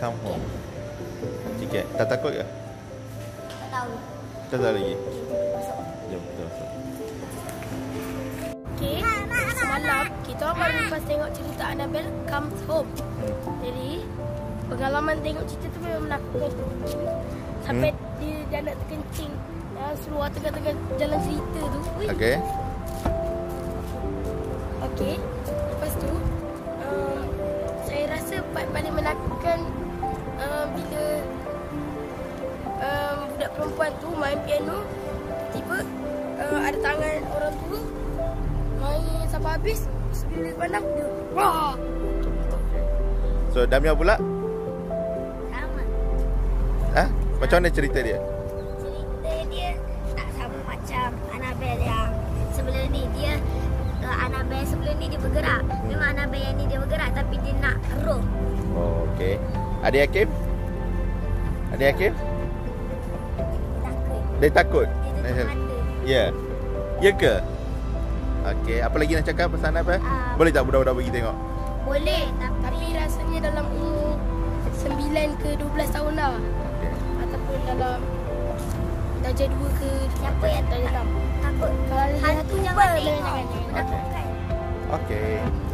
come home. Tiket. Tak takut ke? Tak tahu. Tak tahu lagi. Masuk. Jom kita masuk. Okay, semalam kita baru lepas tengok cerita Annabelle Comes Home. Jadi, pengalaman tengok cerita tu memang menakutkan. Sampai Hmm. dia, dia nak terkencing dalam seluar tengah-tengah jalan cerita tu. Ui. Okey. Okey. Lepas tu, um, saya rasa part paling menakutkan um, bila um, budak perempuan tu main piano, tiba uh, ada tangan orang tua main sampai habis. Bila dia pandang, dia wah. So Damia pula? Sama. Ha? Macam mana cerita dia? Cerita dia tak sama macam Annabelle yang sebelum ni. Dia uh, Annabelle sebelum ni dia bergerak. Okey. Adik Hakim? Adik Hakim? Takut. Dia takut. Dia mata. Ya. Ya ke? Okey, apa lagi nak cakap pasal apa? Ah. Boleh tak budak-budak bagi tengok? Boleh tapi Tapi rasanya dalam umur 9 ke 12 tahun dah. Okey. Ataupun dalam darjah 2 ke siapa yang darjah 6. takut? Kalau darjah Hantu 1 jangan jangan tengok. jangan jangan. Menakutkan. Okey.